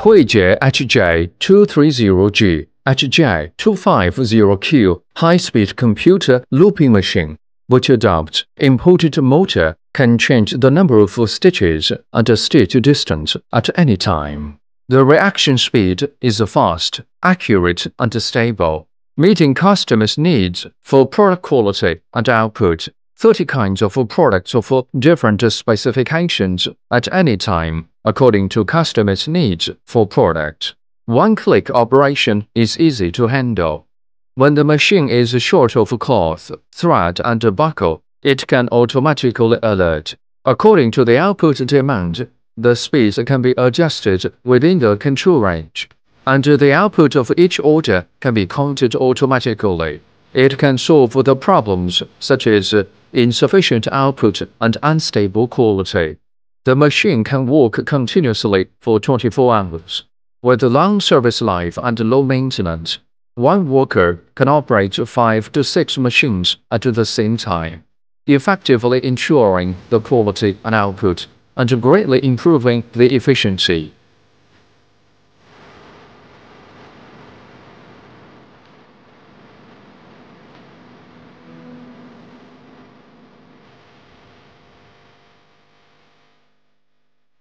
Huijie HJ230G, HJ250G high-speed computer looping machine, which adopts imported motor, can change the number of stitches and stitch distance at any time. The reaction speed is fast, accurate, and stable, meeting customers' needs for product quality and output. 30 kinds of products of different specifications at any time, according to customers' needs for products. One-click operation is easy to handle. When the machine is short of cloth, thread, and buckle, it can automatically alert. According to the output demand, the speeds can be adjusted within the control range, and the output of each order can be counted automatically. It can solve the problems such as insufficient output and unstable quality. The machine can work continuously for 24 hours. With long service life and low maintenance, one worker can operate 5 to 6 machines at the same time, effectively ensuring the quality and output and greatly improving the efficiency.